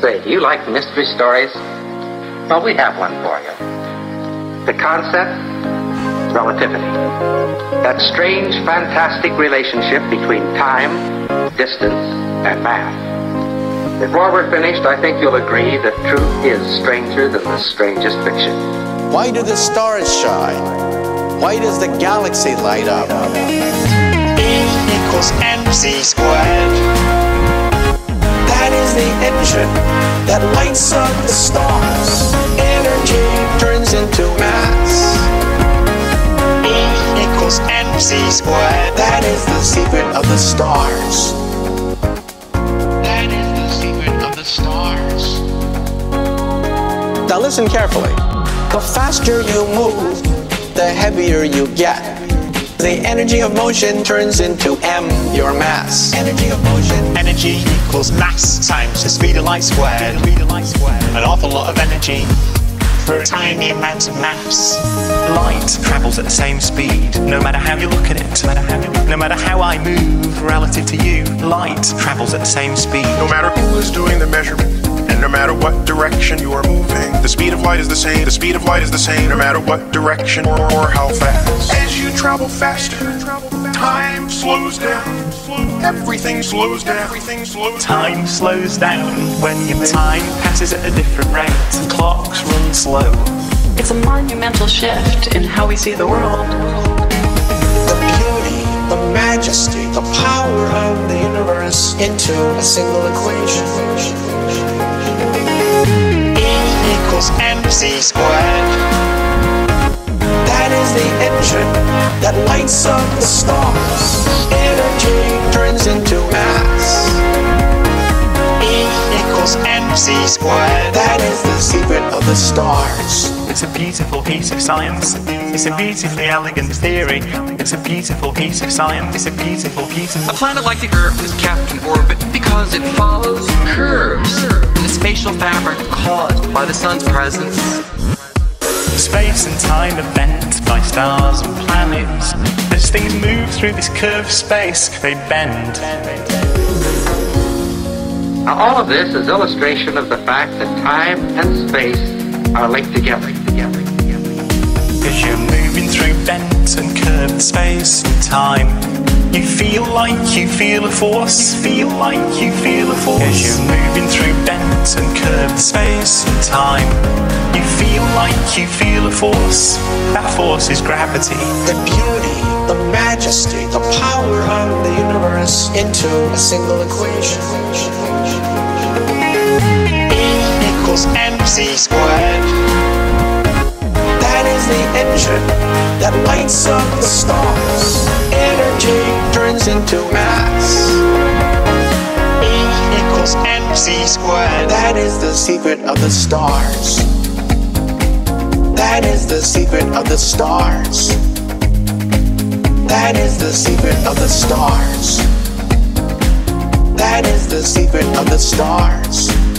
Say, do you like mystery stories? Well, we have one for you. The concept? Relativity. That strange, fantastic relationship between time, distance, and math. Before we're finished, I think you'll agree that truth is stranger than the strangest fiction. Why do the stars shine? Why does the galaxy light up? E equals mc squared. Engine that lights up the stars. Energy turns into mass. E equals mc squared. That is the secret of the stars. That is the secret of the stars. Now listen carefully. The faster you move, the heavier you get. The energy of motion turns into m, your mass. Energy of motion. Energy equals mass times the speed of light squared. Speed of light squared. An awful lot of energy for a tiny amount of mass. Light travels at the same speed, no matter how you look at it. No matter how I move relative to you, light travels at the same speed. No matter who is doing the measurement, and no matter what direction you are moving, the speed of light is the same. The speed of light is the same, no matter what direction or, or how fast. As you travel faster, time slows down. Everything slows down. Everything slows down. Time slows down when your time passes at a different rate. Clocks run slow. It's a monumental shift in how we see the world. The beauty, the majesty, the power of the universe into a single equation. Equals mc squared. That is the engine that lights up the stars. Energy turns into mass. E equals mc squared. That is the secret of the stars. It's a beautiful piece of science. It's a beautifully elegant theory. It's a beautiful piece of science. It's a beautiful piece of A planet like the Earth is kept in orbit because it follows curves in the spatial fabric caused by the sun's presence. Space and time are bent by stars and planets. As things move through this curved space, they bend. Now, all of this is illustration of the fact that time and space are linked together. together, together. As you're moving through bent and curved space and time, you feel like you feel a force. You feel like you feel a force. As you're moving through bent and curved space and time, you feel like you feel a force. That force is gravity. The beauty, the majesty, the power of the universe into a single equation. Equals mc squared. That is the engine that lights up the stars. Energy turns into mass. E equals mc squared. That is the secret of the stars. That is the secret of the stars. That is the secret of the stars. That is the secret of the stars.